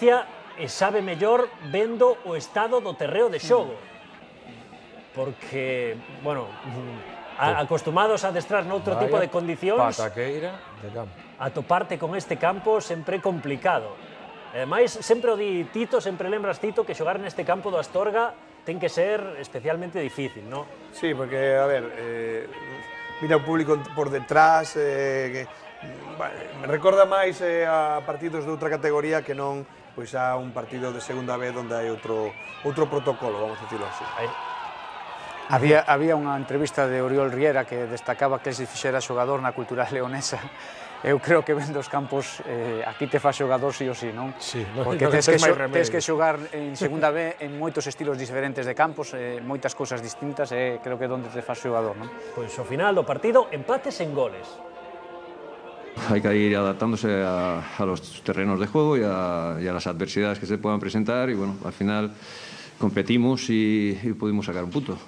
experiencia e sabe mellor vendo o estado do terreo de xogo. Porque, bueno, a, acostumados a adestrar noutro Vaya tipo de condicións... Pataqueira de campo. Atoparte con este campo sempre é complicado. E ademais, sempre o di Tito, sempre lembras Tito, que xogar neste campo do Astorga ten que ser especialmente difícil, non? Sí, porque, a ver, eh, mira o público por detrás, eh, que, bueno, me recorda máis eh, a partidos de outra categoría que non pois a un partido de segunda vez onde hai outro outro protocolo, vamos a dicirlo así. Aí, Había, había unha entrevista de Oriol Riera que destacaba que se fixera xogador na cultura leonesa. Eu creo que vendo os campos, eh, aquí te faz xogador sí ou sí, non? Sí, no, Porque no, tens, que, xo, tens que xogar en segunda B en moitos estilos diferentes de campos, eh, moitas cousas distintas, eh, creo que é onde te faz xogador, non? Pois ao final do partido, empates en goles. Hay que ir adaptándose a, a los terrenos de juego y a, y a, las adversidades que se puedan presentar y bueno, al final competimos y, y pudimos sacar un punto.